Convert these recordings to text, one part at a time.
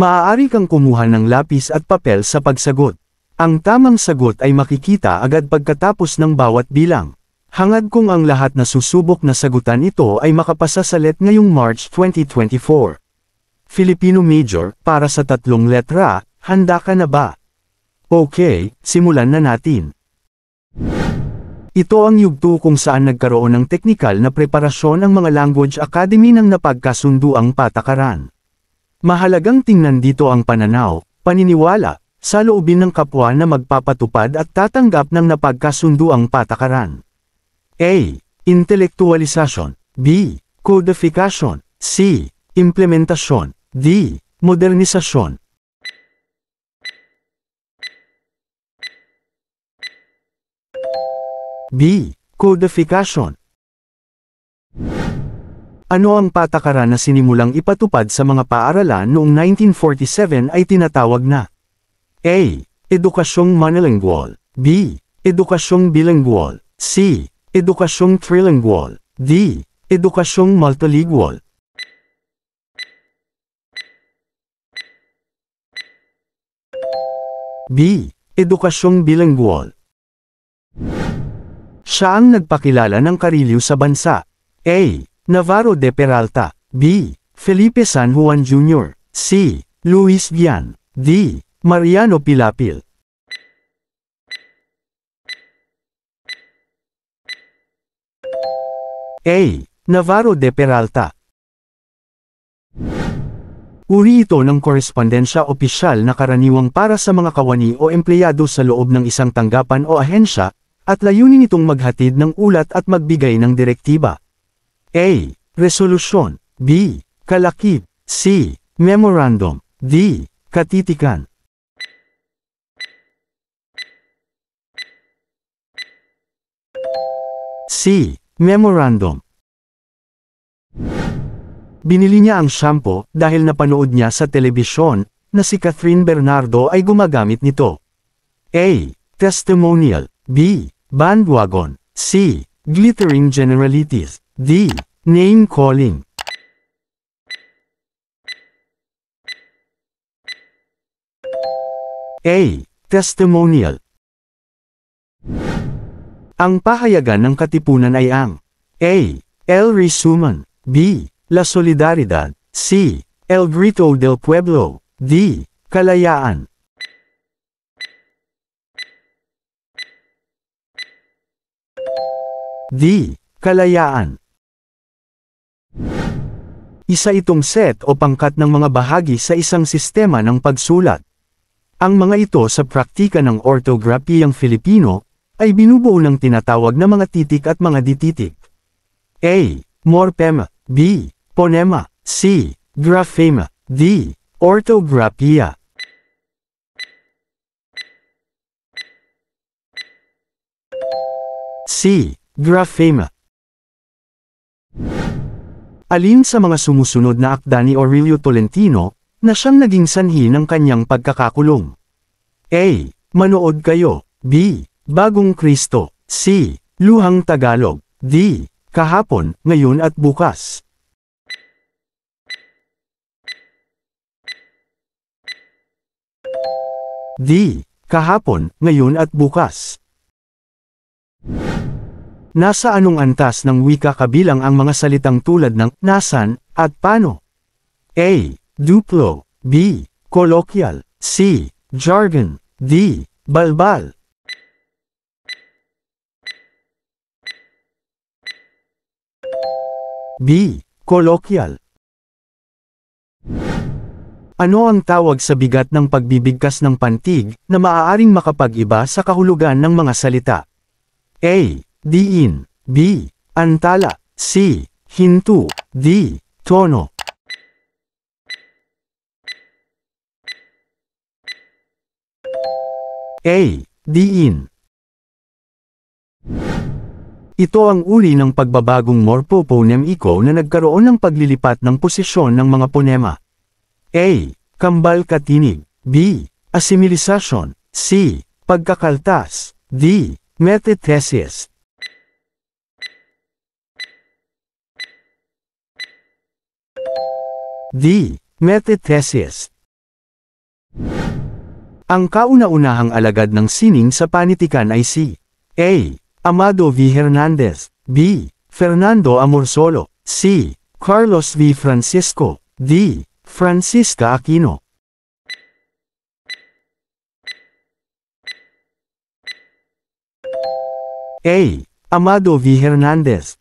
Maaari kang kumuha ng lapis at papel sa pagsagot. Ang tamang sagot ay makikita agad pagkatapos ng bawat bilang. Hangad kong ang lahat na susubok na sagutan ito ay makapasa sa let ngayong March 2024. Filipino Major, para sa tatlong letra, handa ka na ba? Okay, simulan na natin. Ito ang yugto kung saan nagkaroon ng teknikal na preparasyon ang mga language academy ng napagkasunduang patakaran. Mahalagang tingnan dito ang pananaw, paniniwala, sa loobin ng kapwa na magpapatupad at tatanggap ng napagkasunduang patakaran. A. Intelektualisasyon B. Codification C. Implementasyon D. Modernisasyon B. Codification Ano ang patakaran na sinimulang ipatupad sa mga paaralan noong 1947 ay tinatawag na A. Edukasyong monolingual B. Edukasyong bilingual C. Edukasyong trilingual D. Edukasyong multilingual B. Edukasyong bilingual siya ang nagpakilala ng karilyo sa bansa. A. Navarro de Peralta. B. Felipe San Juan Jr. C. Luis Vian. D. Mariano Pilapil. A. Navarro de Peralta. Uri ito ng korespondensya opisyal na karaniwang para sa mga kawani o empleyado sa loob ng isang tanggapan o ahensya, at layunin itong maghatid ng ulat at magbigay ng direktiba. A. Resolusyon B. Kalakip C. Memorandum D. Katitikan C. Memorandum Binili niya ang shampoo dahil napanood niya sa telebisyon na si Catherine Bernardo ay gumagamit nito. A. Testimonial B. Bandwagon. C. Glittering generalities. D. Name calling. A. Testimonial. Ang pahayagan ng katipunan ay ang A. El Resumen B. La Solidaridad C. El Grito del Pueblo D. Kalayaan D. Kalayaan Isa itong set o pangkat ng mga bahagi sa isang sistema ng pagsulat. Ang mga ito sa praktika ng ortografiyang Filipino, ay binubuo ng tinatawag na mga titik at mga dititik. A. Morphema B. Ponema C. Graphema D. Orthographia C. Graphema Alin sa mga sumusunod na akda ni Aurelio Tolentino, na siyang naging sanhi ng kanyang pagkakakulong? A. Manood kayo. B. Bagong Kristo. C. Luhang Tagalog. D. Kahapon, ngayon at bukas. D. Kahapon, ngayon at bukas. Nasa anong antas ng wika kabilang ang mga salitang tulad ng nasan at paano? A. Duplo B. Colloquial C. Jargon D. Balbal B. Colloquial Ano ang tawag sa bigat ng pagbibigkas ng pantig na maaaring makapag-iba sa kahulugan ng mga salita? A. Diin. B. Antala. C. Hintu. D. Tono. A. Diin. Ito ang uri ng pagbabagong morphophoneme-iko na nagkaroon ng paglilipat ng posisyon ng mga ponema. A. Kambal katinig. B. Asimilisasyon. C. Pagkakaltas. D. Metathesis. D. Metathesis Ang kauna-unahang alagad ng sining sa panitikan ay si A. Amado V. Hernandez, B. Fernando Amorsolo, C. Carlos V. Francisco, D. Francisca Aquino. A. Amado V. Hernandez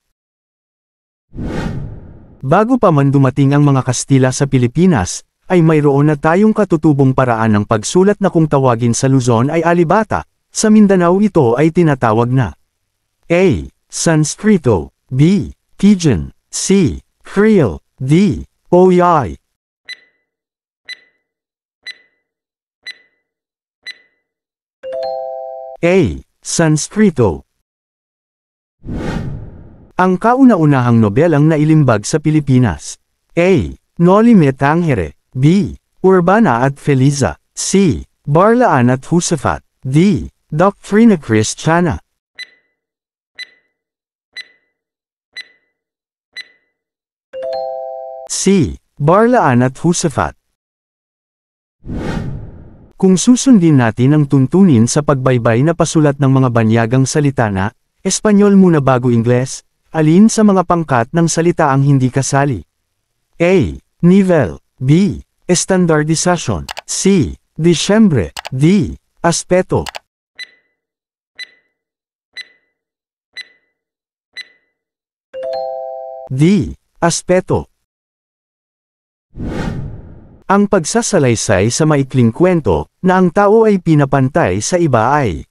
Bago pa man dumating ang mga Kastila sa Pilipinas, ay mayroon na tayong katutubong paraan ng pagsulat na kung tawagin sa Luzon ay alibata, sa Mindanao ito ay tinatawag na A. Sanskrito, B. Pidgin, C. Creole, D. Oyai. A. Sanskrito Ang kauna-unahang nobelang nailimbag sa Pilipinas. A. Noli Me Tangere. B. Urbana at Feliza. C. Barlaan at Husafat. D. Doctrina Christiana. C. Barlaan at Husafat. Kung susundin natin ang tuntunin sa pagbaybay na pasulat ng mga banyagang salita na, Espanyol muna bago Ingles, alin sa mga pangkat ng salita ang hindi kasali? A. Nivel B. Estandardizasyon C. Disyembre D. Aspeto D. Aspeto Ang pagsasalaysay sa maikling kwento, na ang tao ay pinapantay sa iba ay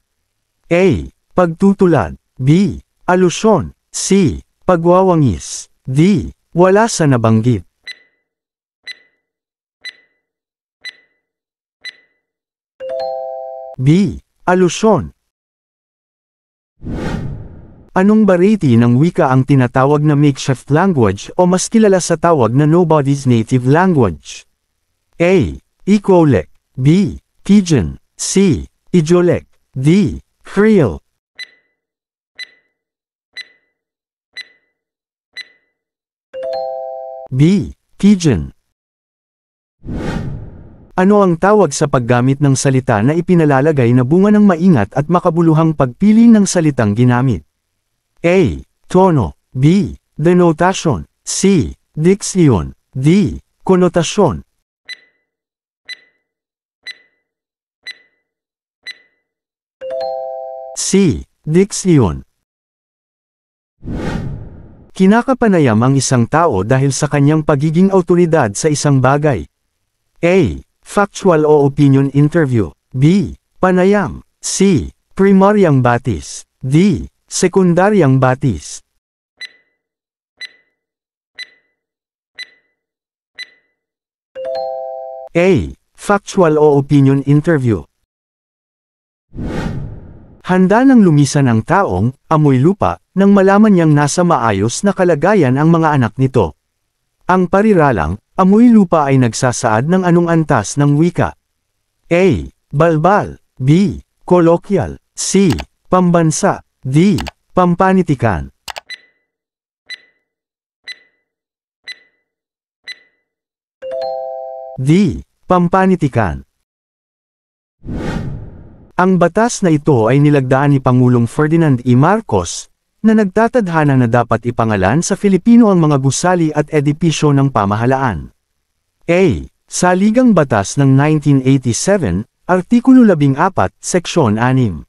A. Pagtutulad B. Alusyon C. Pagwawangis D. Wala sa nabanggit B. Alusyon Anong bariti ng wika ang tinatawag na makeshift language o mas kilala sa tawag na nobody's native language? A. Ecolek B. Pidgin C. Ijolek D. Creole B. Pidgin Ano ang tawag sa paggamit ng salita na ipinalalagay na bunga ng maingat at makabuluhang pagpili ng salitang ginamit? A. Tono B. Denotation C. Diksyon D. Konotasyon C. Diksyon Kinakapanayam ang isang tao dahil sa kanyang pagiging autoridad sa isang bagay. A. Factual o opinion interview. B. Panayam. C. Primaryang batis. D. Sekundaryang batis. A. Factual o opinion interview. Handa nang lumisan ang taong, amoy lupa, nang malaman niyang nasa maayos na kalagayan ang mga anak nito. Ang pariralang, amoy lupa ay nagsasaad ng anong antas ng wika. A. Balbal B. Kolokyan C. Pambansa D. Pampanitikan D. Pampanitikan ang batas na ito ay nilagdaan ni Pangulong Ferdinand E. Marcos, na nagtatadhana na dapat ipangalan sa Filipino ang mga gusali at edipisyo ng pamahalaan. A. Saligang Batas ng 1987, Artikulo 14, Seksyon 6.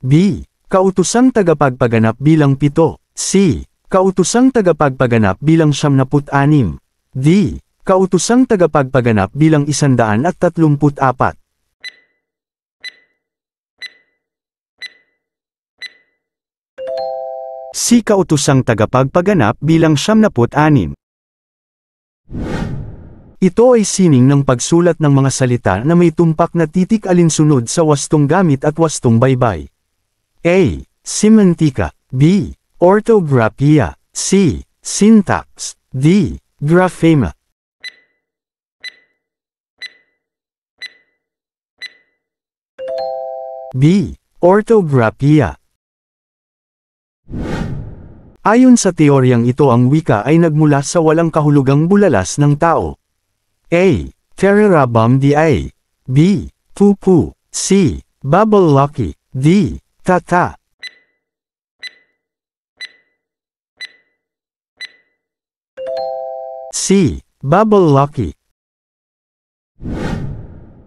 B. Kautosang tagapagpaganap bilang 7. C. Kautosang tagapagpaganap bilang 76. D. Kautosang tagapagpaganap bilang 134. Si kautosang tagapagpaganap bilang 76. Ito ay sining ng pagsulat ng mga salita na may tumpak na titik alinsunod sa wastong gamit at wastong baybay. A. Semantika B. Orthography C. Syntax D. Graphema B. Orthography Ayon sa teoryang ito ang wika ay nagmula sa walang kahulugang bulalas ng tao. A. Terrorabam di A. B. Pupu. C. Bubble Lucky. D. Tata. C. Bubble Lucky.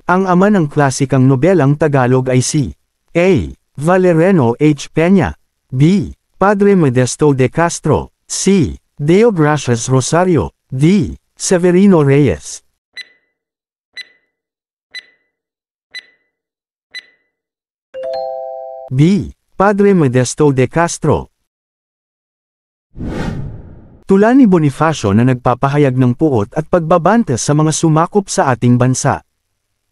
Ang ama ng klasikang nobelang Tagalog ay si A. Valereno H. Peña B. Padre Modesto de Castro C. Deo Gracias Rosario D. Severino Reyes B. Padre Modesto de Castro Tula ni Bonifacio na nagpapahayag ng puot at pagbabantes sa mga sumakop sa ating bansa.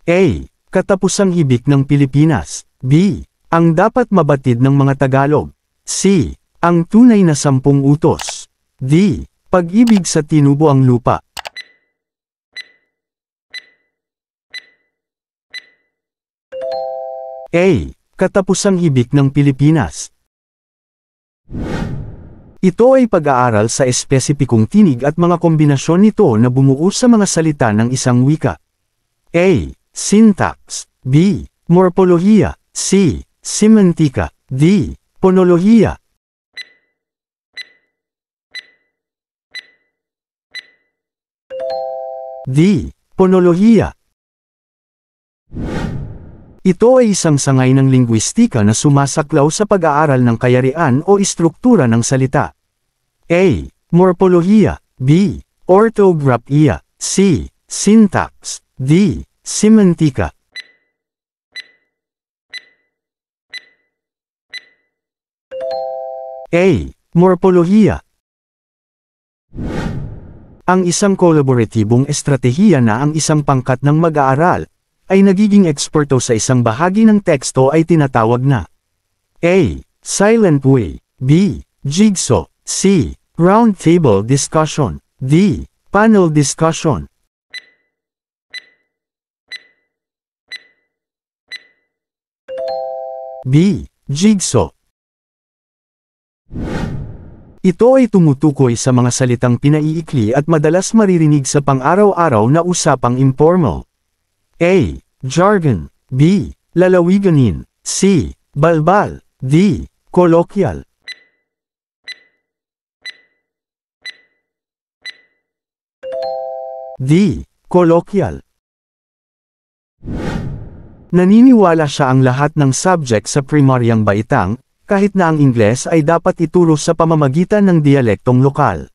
A. Katapusang hibik ng Pilipinas. B. Ang dapat mabatid ng mga Tagalog. C. Ang tunay na sampung utos. D. Pag-ibig sa tinubo ang lupa. A. Katapusang hibik ng Pilipinas. Ito ay pag-aaral sa espesipikong tinig at mga kombinasyon nito na bumuo sa mga salita ng isang wika. A. Syntax B. Morpolohiya C. Semantika D. Ponolohiya D. Ponolohiya ito ay isang sangay ng lingwistika na sumasaklaw sa pag-aaral ng kayarian o istruktura ng salita. A. Morpolohiya B. Orthographiya C. Syntax D. Semantika A. Morpolohiya Ang isang kolaboratibong estratehiya na ang isang pangkat ng mag-aaral, ay nagiging eksperto sa isang bahagi ng teksto ay tinatawag na A. Silent way B. Jigsaw C. Round table discussion D. Panel discussion B. Jigsaw Ito ay tumutukoy sa mga salitang pinaiikli at madalas maririnig sa pang-araw-araw na usapang informal. A. Jargon B. Lalawiganin C. Balbal D. Colloquial D. Colloquial Naniniwala siya ang lahat ng subject sa primaryang baitang, kahit na ang Ingles ay dapat ituro sa pamamagitan ng dialektong lokal.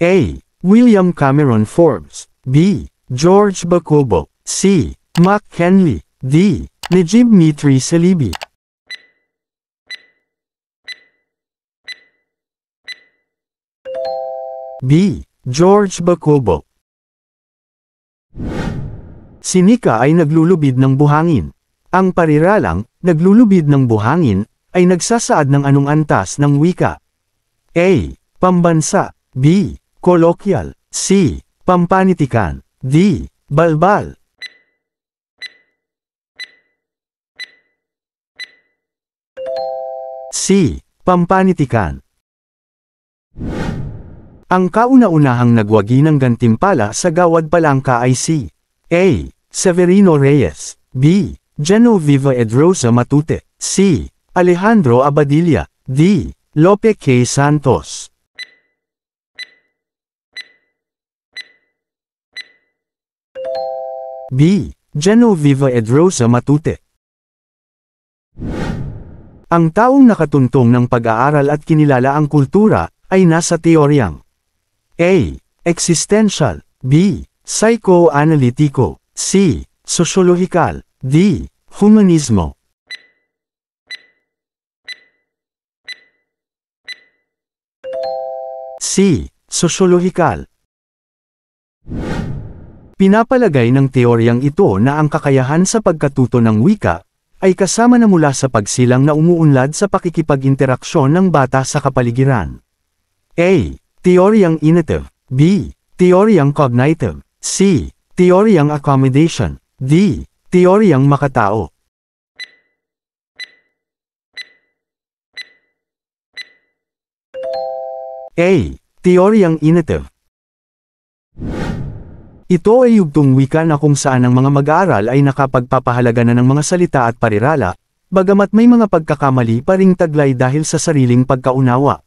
A. William Cameron Forbes B. George Bacobo C. Mac Henley. D. Najib Mitri Salibi. B. George Bacobo. Sinika ay naglulubid ng buhangin. Ang pariralang, naglulubid ng buhangin, ay nagsasaad ng anong antas ng wika. A. Pambansa. B. Colloquial. C. Pampanitikan. D. Balbal. C. Pampanitikan Ang kauna-unahang nagwagi ng gantimpala sa Gawad Palangka ay si A. Severino Reyes B. Genoviva Edrosa Matute C. Alejandro Abadilla D. Lope K. Santos B. Genoviva Edrosa Matute Ang taong nakatuntong ng pag-aaral at kinilala ang kultura, ay nasa teoryang A. Existential B. Psychoanalytico C. Sosyologikal D. Humanismo C. Sosyologikal Pinapalagay ng teoryang ito na ang kakayahan sa pagkatuto ng wika, ay kasama na mula sa pagsilang na umuunlad sa pakikipag-interaksyon ng bata sa kapaligiran. A. Teoryang inative. B. Teoryang cognitive. C. Teoryang accommodation. D. Teoryang makatao. A. Teoryang inative. Ito ay yugtong wika na kung saan ang mga mag-aaral ay nakapagpapahalaga na ng mga salita at parirala, bagamat may mga pagkakamali pa ring taglay dahil sa sariling pagkaunawa.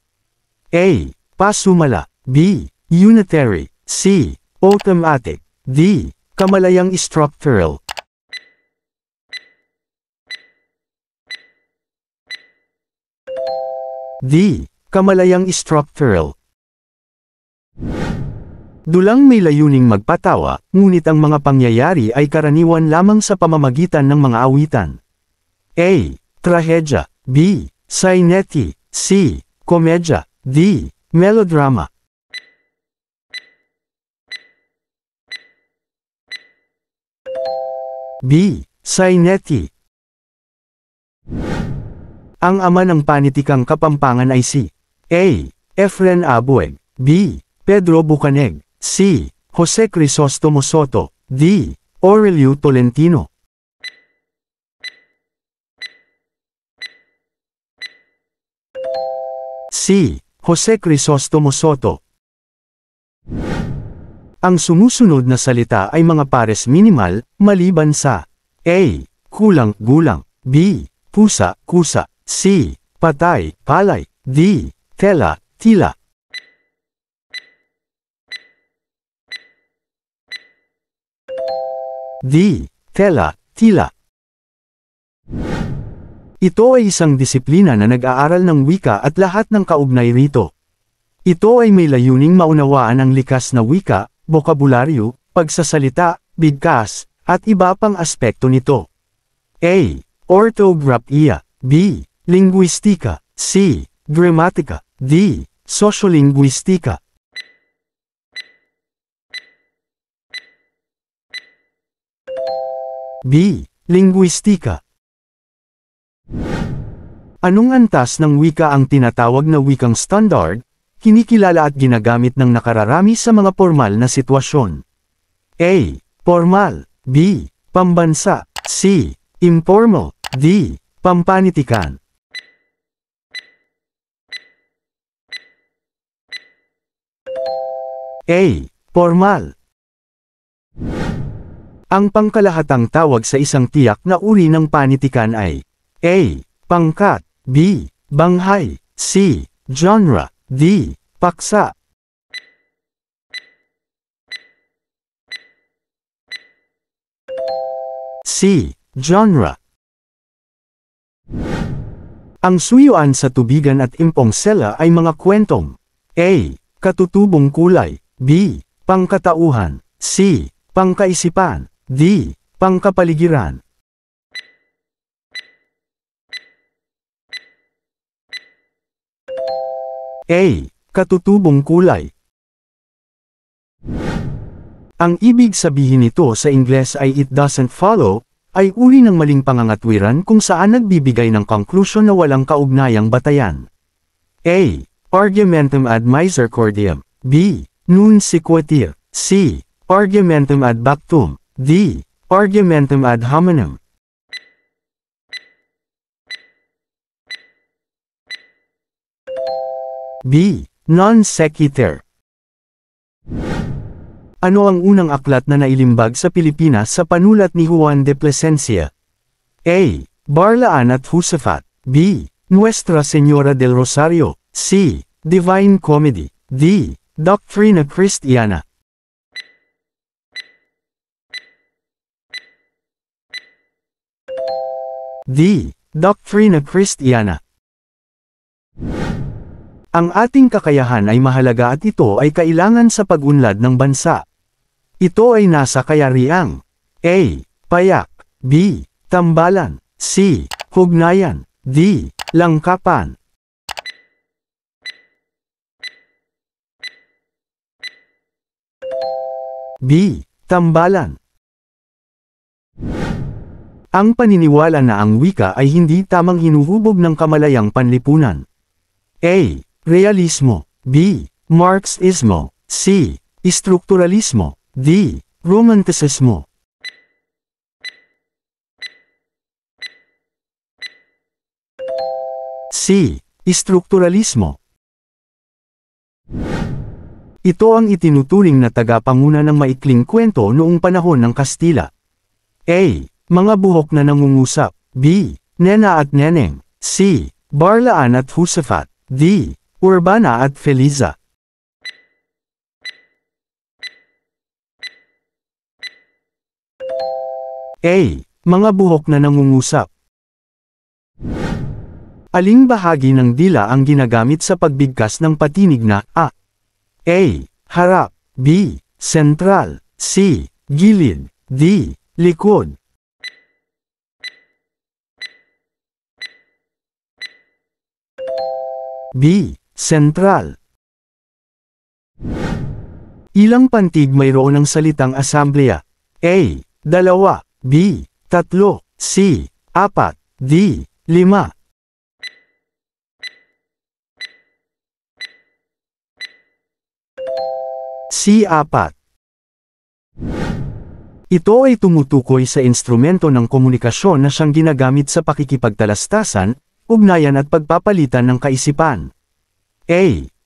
A. Pasumala. B. Unitary. C. Automatic. D. Kamalayang structural. D. Kamalayang structural. Dulang may layuning magpatawa, ngunit ang mga pangyayari ay karaniwan lamang sa pamamagitan ng mga awitan. A. Trahedya B. Sineti C. Komedya D. Melodrama B. Sineti Ang ama ng panitikang kapampangan ay si A. Efren Abueg B. Pedro Bucaneg C. Jose Crisostomo Soto. D. Aurelio Tolentino. C. Jose Crisostomo Soto. Ang sumusunod na salita ay mga pares minimal, maliban sa A. Kulang, gulang. B. Pusa, kusa. C. Patay, palay. D. Tela, tila. D. Tela, tila. Ito ay isang disiplina na nag-aaral ng wika at lahat ng kaugnay rito. Ito ay may layuning maunawaan ang likas na wika, bokabularyo, pagsasalita, bigkas, at iba pang aspekto nito. A. Orthographiya B. Linguistika C. Gramatika D. Sociolinguistika B. Linguistika Anong antas ng wika ang tinatawag na wikang standard, kinikilala at ginagamit ng nakararami sa mga formal na sitwasyon? A. Formal B. Pambansa C. Informal D. Pampanitikan A. Formal ang pangkalahatang tawag sa isang tiyak na uri ng panitikan ay A. Pangkat B. Banghay C. Genre D. Paksa C. Genre Ang suyuan sa tubigan at impong sela ay mga kwentong A. Katutubong kulay B. Pangkatauhan C. Pangkaisipan D. Pangkapaligiran. A. Katutubong kulay. Ang ibig sabihin nito sa Ingles ay it doesn't follow, ay uri ng maling pangangatwiran kung saan nagbibigay ng conclusion na walang kaugnayang batayan. A. Argumentum ad misericordiam. B. Nun sequitur. C. Argumentum ad bactum. D. Argumentum ad hominem. B. Non sequitur. Ano ang unang aklat na nailimbag sa Pilipinas sa panulat ni Juan de Plasencia? A. Barlaan at Josafat. B. Nuestra Señora del Rosario. C. Divine Comedy. D. Doctrina Christiana. D. Doctrina Christiana Ang ating kakayahan ay mahalaga at ito ay kailangan sa pag-unlad ng bansa. Ito ay nasa kayariang A. Payak B. Tambalan C. Hugnayan D. Langkapan B. Tambalan ang paniniwala na ang wika ay hindi tamang hinuhubog ng kamalayang panlipunan. A. Realismo. B. Marxismo. C. Istrukturalismo. D. Romanticismo. C. Istrukturalismo. Ito ang itinuturing na tagapanguna ng maikling kwento noong panahon ng Kastila. A. Mga buhok na nangungusap. B. Nena at Neneng. C. Barlaan at Husafat. D. Urbana at Feliza. A. Mga buhok na nangungusap. Aling bahagi ng dila ang ginagamit sa pagbigkas ng patinig na A? A. Harap. B. Sentral. C. Gilid. D. Likod. B. Sentral. Ilang pantig mayroon ng salitang asambleya? A. Dalawa. B. Tatlo. C. Apat. D. Lima. C. Apat. Ito ay tumutukoy sa instrumento ng komunikasyon na siyang ginagamit sa pakikipagtalastasan, ugnayan at pagpapalitan ng kaisipan. A.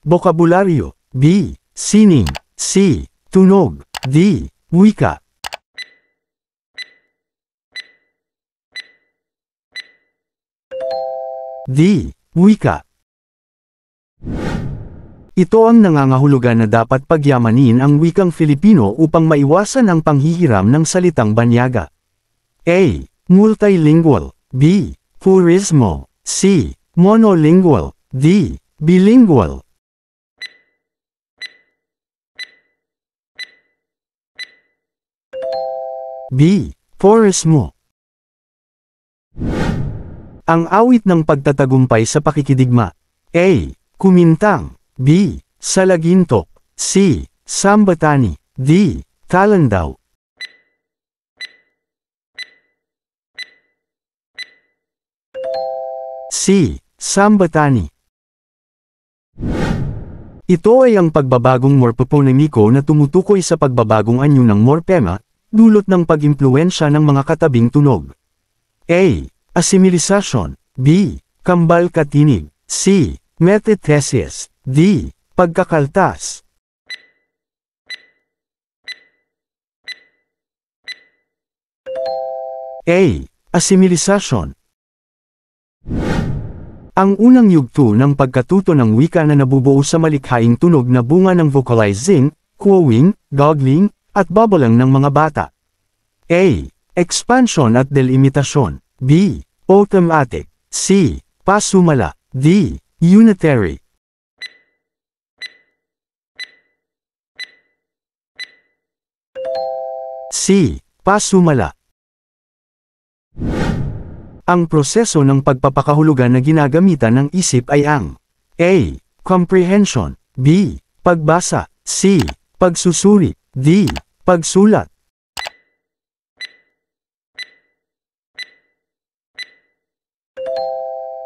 Bokabularyo. B. Sining. C. Tunog. D. Wika. D. Wika. Ito ang nangangahulugan na dapat pagyamanin ang wikang Filipino upang maiwasan ang panghihiram ng salitang banyaga. A. Multilingual. B. Purismo. C. Monolingual. D. Bilingual. B. Purismo. Ang awit ng pagtatagumpay sa pakikidigma. A. Kumintang. B. Salagintok. C. Sambatani. D. Talandaw. C. Sambatani. Ito ay ang pagbabagong morpoponimiko na tumutukoy sa pagbabagong anyo ng morpema, dulot ng pag-impluensya ng mga katabing tunog. A. Asimilisasyon. B. Kambal katinig. C. Metathesis. D. Pagkakaltas. A. Asimilisasyon. Ang unang yugto ng pagkatuto ng wika na nabubuo sa malikhaing tunog na bunga ng vocalizing, quowing, goggling, at babalang ng mga bata. A. Expansion at delimitasyon. B. Automatic. C. Pasumala. D. Unitary. C. Pasumala. Ang proseso ng pagpapakahulugan na ginagamitan ng isip ay ang A. Comprehension B. Pagbasa C. Pagsusuri D. Pagsulat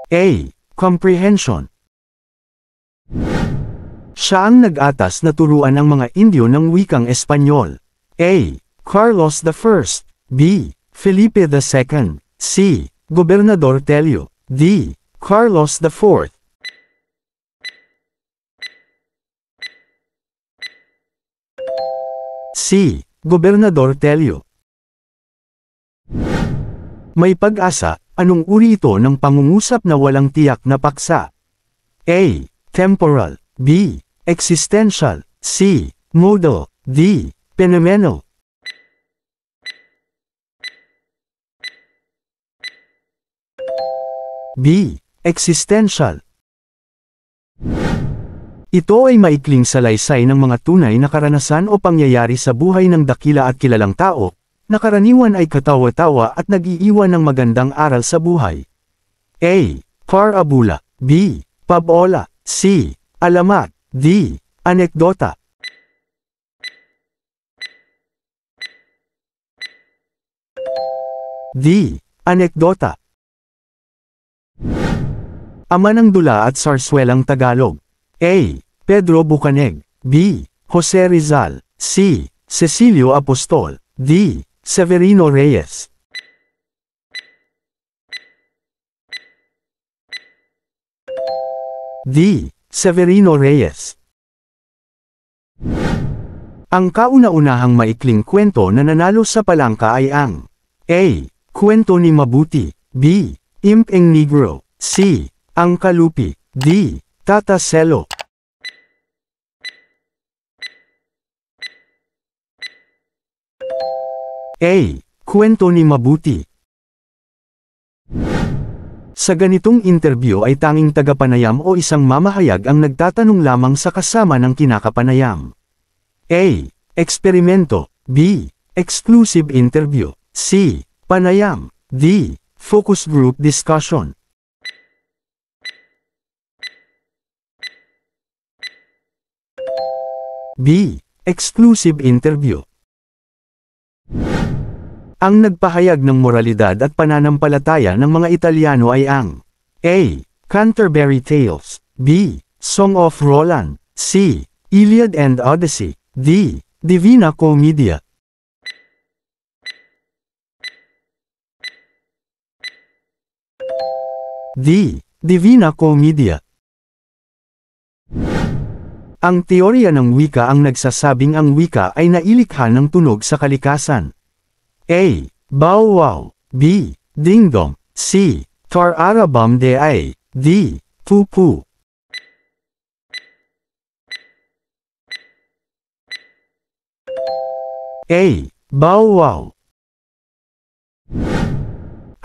A. Comprehension Siya ang nag-atas na turuan ang mga Indio ng wikang Espanyol. A. Carlos I. B. Felipe II. C. Gobernador Telio. D. Carlos IV. C. Gobernador Telio. May pag-asa, anong uri ito ng pangungusap na walang tiyak na paksa? A. Temporal. B. Existential. C. Modal. D. Phenomenal. B. Existential. Ito ay maikling salaysay ng mga tunay na karanasan o pangyayari sa buhay ng dakila at kilalang tao, na karaniwan ay katawa-tawa at nag-iiwan ng magandang aral sa buhay. A. Parabula. B. Pabola. C. Alamat. D. Anekdota. D. Anekdota. Ama ng Dula at Sarswelang Tagalog. A. Pedro Bucaneg. B. Jose Rizal. C. Cecilio Apostol. D. Severino Reyes. D. Severino Reyes. Ang kauna-unahang maikling kwento na nanalo sa palangka ay ang A. Kwento ni Mabuti B. Impeng Negro C. Ang Kalupi D. Tata Selo A. Kwento ni Mabuti Sa ganitong interview ay tanging tagapanayam o isang mamahayag ang nagtatanong lamang sa kasama ng kinakapanayam. A. Eksperimento B. Exclusive interview C. Panayam D. Focus group discussion B. Exclusive interview Ang nagpahayag ng moralidad at pananampalataya ng mga Italiano ay ang A. Canterbury Tales B. Song of Roland C. Iliad and Odyssey D. Divina Commedia D. Divina Commedia Ang teorya ng wika ang nagsasabing ang wika ay nailikha ng tunog sa kalikasan. A. Bow wow. B. Ding dong. C. Tar arabam de ay. D. Pu pu. A. Bow wow.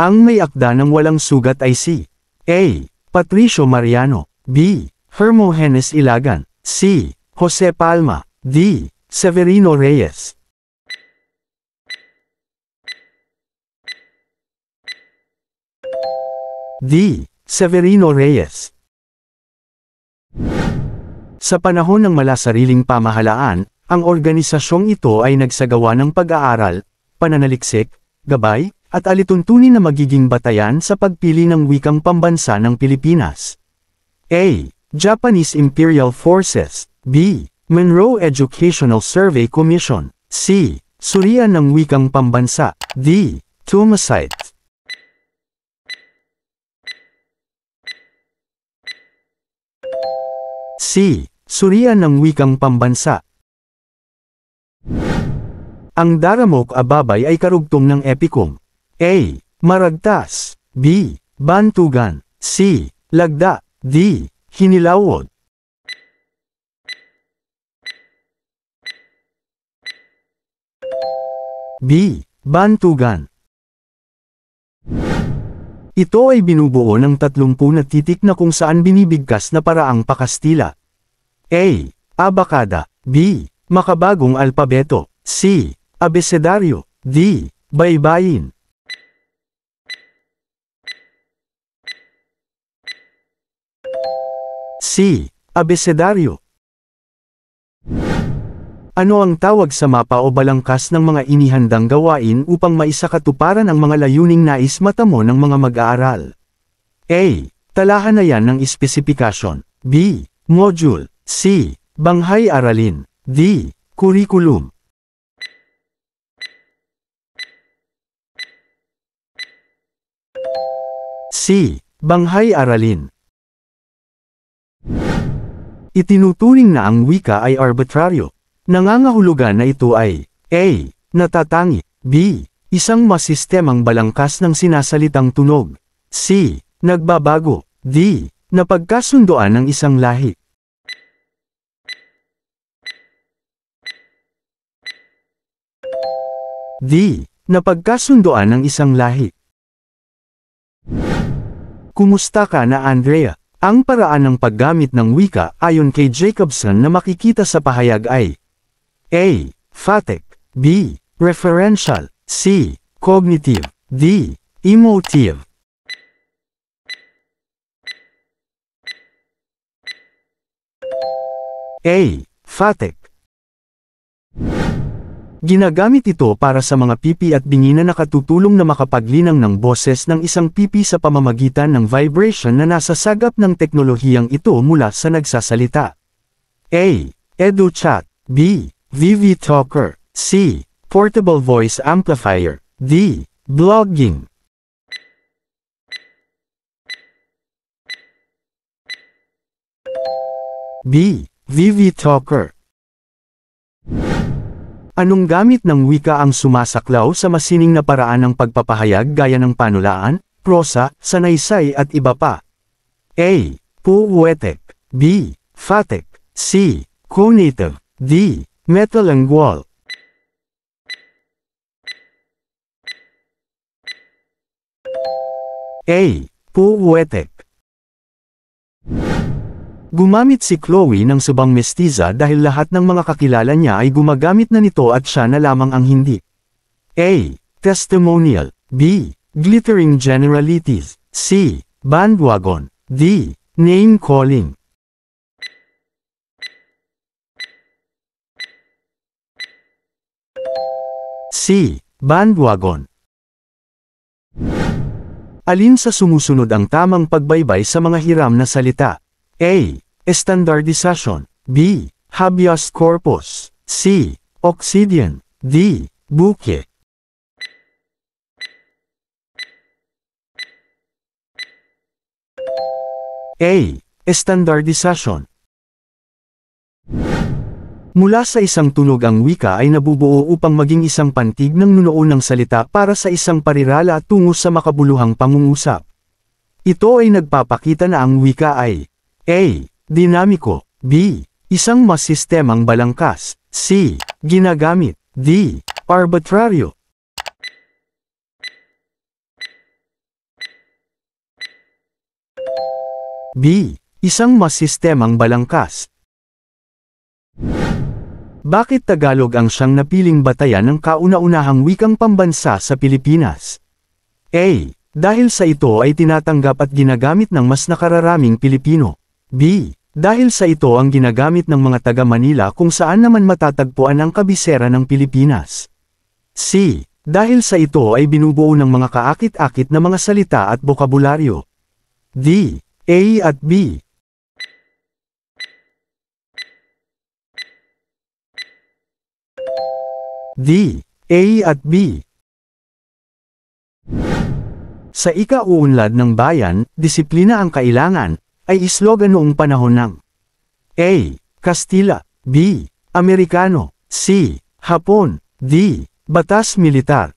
Ang may akda ng walang sugat ay si A. Patricio Mariano B. Hermogenes Ilagan C. Jose Palma D. Severino Reyes D. Severino Reyes Sa panahon ng malasariling pamahalaan, ang organisasyong ito ay nagsagawa ng pag-aaral, pananaliksik, gabay, at alituntunin na magiging batayan sa pagpili ng wikang pambansa ng Pilipinas. A. Japanese Imperial Forces B. Monroe Educational Survey Commission C. Surian ng Wikang Pambansa D. Tumasite C. Surian ng Wikang Pambansa Ang Daramok Ababay ay karugtong ng epikong A. Maragtas B. Bantugan C. Lagda D. Hinilawod B. Bantugan Ito ay binubuo ng 30 na titik na kung saan binibigkas na paraang pakastila. A. Abakada B. Makabagong alpabeto C. Abesedaryo D. Baybayin C. Abesedaryo ano ang tawag sa mapa o balangkas ng mga inihandang gawain upang maisakatuparan ang mga layuning nais matamo ng mga mag-aaral? A. Talahanayan ng espesipikasyon. B. Module. C. Banghay aralin. D. Curriculum. C. Banghay aralin. Itinuturing na ang wika ay arbitraryo. Nangangahulugan na ito ay A. Natatangi B. Isang masistemang balangkas ng sinasalitang tunog C. Nagbabago D. Napagkasundoan ng isang lahi D. Napagkasundoan ng isang lahi Kumusta ka na Andrea? Ang paraan ng paggamit ng wika ayon kay Jacobson na makikita sa pahayag ay A. Phatic B. Referential C. Cognitive D. Emotive A. Phatic Ginagamit ito para sa mga pipi at bingi na nakatutulong na makapaglinang ng boses ng isang pipi sa pamamagitan ng vibration na nasa sagap ng teknolohiyang ito mula sa nagsasalita. A. EduChat B. VV Talker. C. Portable Voice Amplifier. D. Blogging. B. VV Talker. Anong gamit ng wika ang sumasaklaw sa masining na paraan ng pagpapahayag gaya ng panulaan, prosa, sanaysay at iba pa? A. Poetic B. Phatic C. Conative D. Metalingual A. Poetic Gumamit si Chloe ng subang mestiza dahil lahat ng mga kakilala niya ay gumagamit na nito at siya na lamang ang hindi. A. Testimonial B. Glittering generalities C. Bandwagon D. Name calling C. Bandwagon Alin sa sumusunod ang tamang pagbaybay sa mga hiram na salita? A. Standardization B. Habeas corpus C. Obsidian D. Buke A. Standardization Mula sa isang tunog ang wika ay nabubuo upang maging isang pantig ng nunoon ng salita para sa isang parirala tungo sa makabuluhang pangungusap. Ito ay nagpapakita na ang wika ay A. Dinamiko B. Isang mas sistemang balangkas C. Ginagamit D. Arbitraryo B. Isang mas sistemang balangkas bakit Tagalog ang siyang napiling batayan ng kauna-unahang wikang pambansa sa Pilipinas? A. Dahil sa ito ay tinatanggap at ginagamit ng mas nakararaming Pilipino. B. Dahil sa ito ang ginagamit ng mga taga Manila kung saan naman matatagpuan ang kabisera ng Pilipinas. C. Dahil sa ito ay binubuo ng mga kaakit-akit na mga salita at bokabularyo. D. A at B. D, A at B. Sa ikauunlad ng bayan, disiplina ang kailangan, ay islogan noong panahon ng A. Kastila, B. Amerikano, C. Hapon, D. Batas Militar.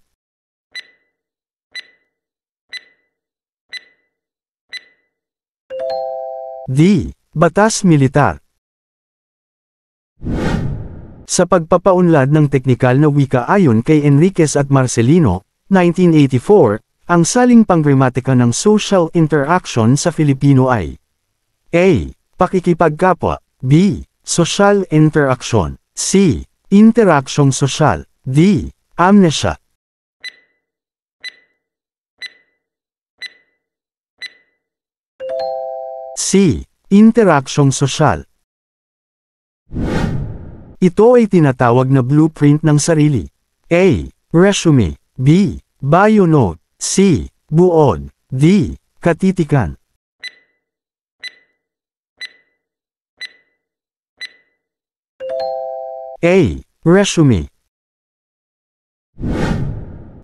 D. Batas Militar sa pagpapaunlad ng teknikal na wika ayon kay Enriquez at Marcelino, 1984, ang saling panggramatika ng social interaction sa Filipino ay A. Pakikipagkapwa B. Social interaction C. Interaksyong sosyal D. Amnesia C. Interaksyong sosyal ito ay tinatawag na blueprint ng sarili. A. Resume. B. Bio note. C. Buod. D. Katitikan. A. Resume.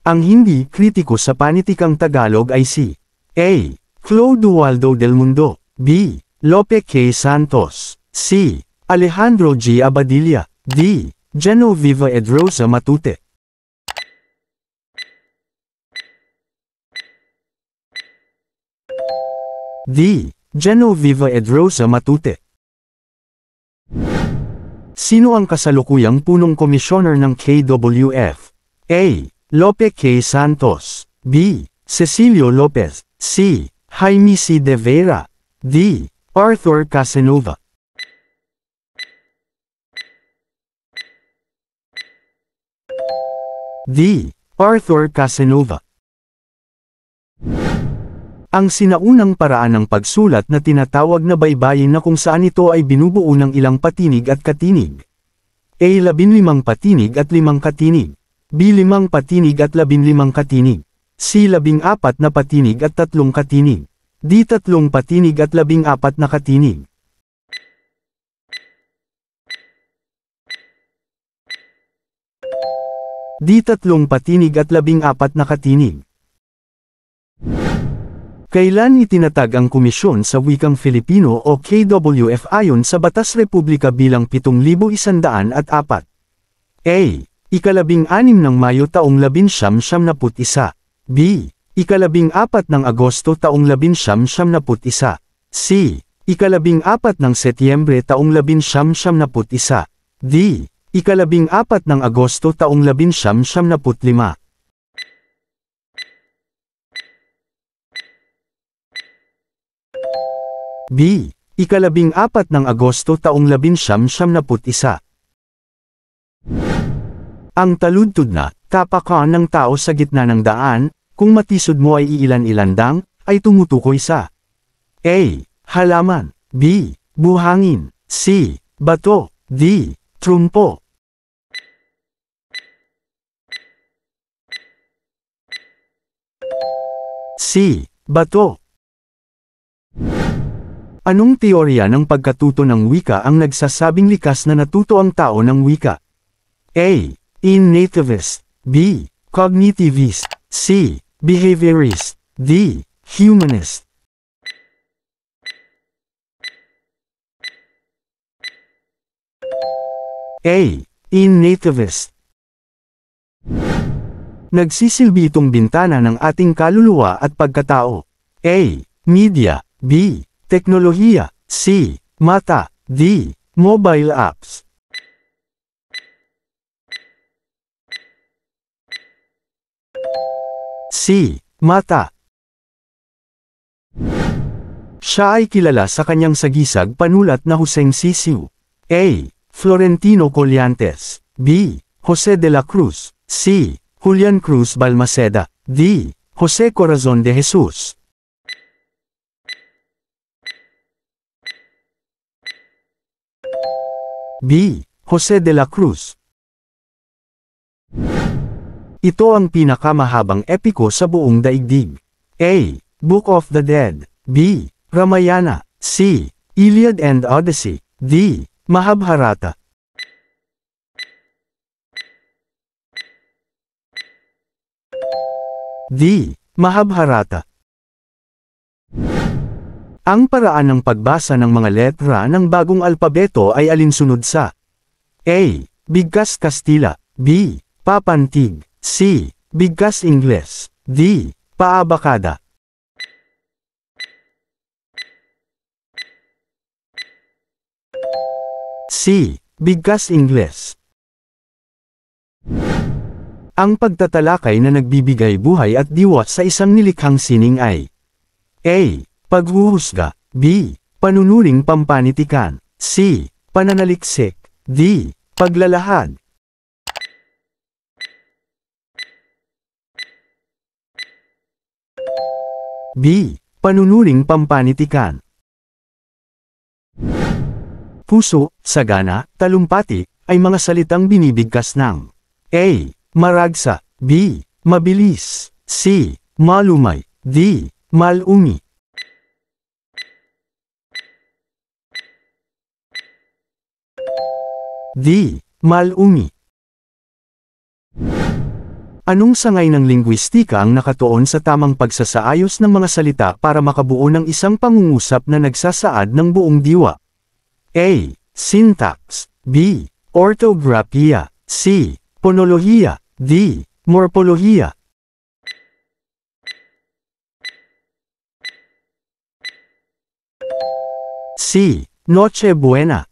Ang hindi kritiko sa panitikang Tagalog ay si A. Claude Waldo del Mundo B. Lope K. Santos C. Alejandro G. Abadilla, D. Genoviva Edrosa Matute. D. Genoviva Edrosa Matute. Sino ang kasalukuyang punong komisyoner ng KWF? A. Lope K. Santos B. Cecilio Lopez C. Jaime C. De Vera D. Arthur Casanova D. Arthur Casanova Ang sinaunang paraan ng pagsulat na tinatawag na baybayin na kung saan ito ay binubuo ng ilang patinig at katinig. A. Labinlimang patinig at limang katinig. B. Limang patinig at labinlimang katinig. C. Labing apat na patinig at tatlong katinig. D. Tatlong patinig at labing apat na katinig. Di tatlong patinig at labing apat na katinig. Kailan itinatag ang Komisyon sa Wikang Filipino o KWF ayon sa Batas Republika bilang 7104? A. Ikalabing anim ng Mayo taong labinsyam siyam naput isa. B. Ikalabing apat ng Agosto taong labinsyam siyam naput isa. C. Ikalabing apat ng Setyembre taong labinsyam siyam naput isa. D. Ikalabing apat ng Agosto taong labinsyam siyam naput lima. B. Ikalabing apat ng Agosto taong labinsyam siyam naput isa. Ang taludtod na, tapakan ng tao sa gitna ng daan, kung matisod mo ay iilan-ilandang, ay tumutukoy sa A. Halaman B. Buhangin C. Bato D. Trumpo C. Bato Anong teorya ng pagkatuto ng wika ang nagsasabing likas na natuto ang tao ng wika? A. In-nativist B. Cognitivist C. Behaviorist D. Humanist A. In-nativist Nagsisilbi itong bintana ng ating kaluluwa at pagkatao. A. Media B. Teknolohiya C. Mata D. Mobile apps C. Mata Siya ay kilala sa kanyang sagisag panulat na Huseng Sisiu. A. Florentino Colliantes B. Jose de la Cruz C. Julian Cruz Balmaceda D. Jose Corazon de Jesus B. Jose de la Cruz Ito ang pinakamahabang epiko sa buong daigdig. A. Book of the Dead B. Ramayana C. Iliad and Odyssey D. Mahabharata D. Mahabharata Ang paraan ng pagbasa ng mga letra ng bagong alpabeto ay alinsunod sa A. Bigkas Kastila B. Papantig C. Bigkas Ingles D. Paabakada C. Bigkas Ingles ang pagtatalakay na nagbibigay buhay at diwa sa isang nilikhang sining ay A. Paghuhusga B. Panunuring pampanitikan C. Pananaliksik D. Paglalahad B. Panunuring pampanitikan Puso, sagana, talumpati, ay mga salitang binibigkas ng A. Maragsa. B. Mabilis. C. Malumay. D. Malumi. D. Malumi. Anong sangay ng lingwistika ang nakatuon sa tamang pagsasaayos ng mga salita para makabuo ng isang pangungusap na nagsasaad ng buong diwa? A. Syntax B. Orthographiya C. Ponolohiya D. Morpolohiya C. Noche Buena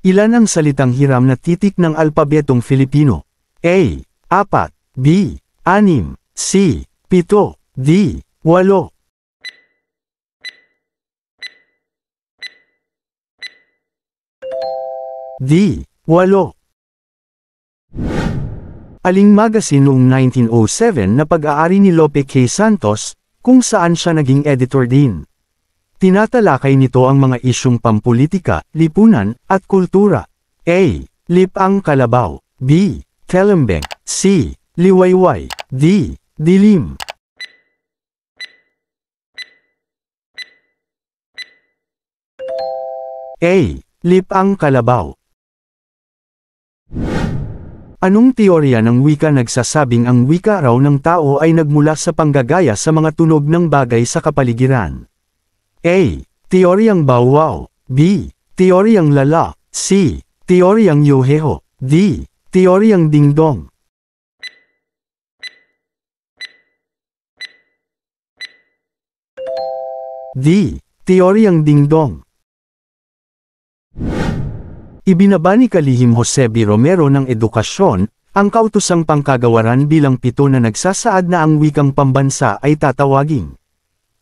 Ilan ang salitang hiram na titik ng alpabetong Filipino? A. Apat B. Anim C. Pito D. Walo D. Walo Aling magazine noong 1907 na pag-aari ni Lope K. Santos, kung saan siya naging editor din. Tinatalakay nito ang mga isyong pampolitika, lipunan, at kultura. A. Lipang Kalabaw B. Telembeng C. Liwayway D. Dilim A. Lipang Kalabaw Anong teorya ng wika nagsasabing ang wika raw ng tao ay nagmula sa panggagaya sa mga tunog ng bagay sa kapaligiran? A. Teoryang Bawwaw B. Teoryang Lala C. Teoryang Yoheho D. Teoryang dingdong. D. Teoryang dingdong. Ibinaba ni Kalihim Jose B. Romero ng edukasyon, ang kautosang pangkagawaran bilang pito na nagsasaad na ang wikang pambansa ay tatawaging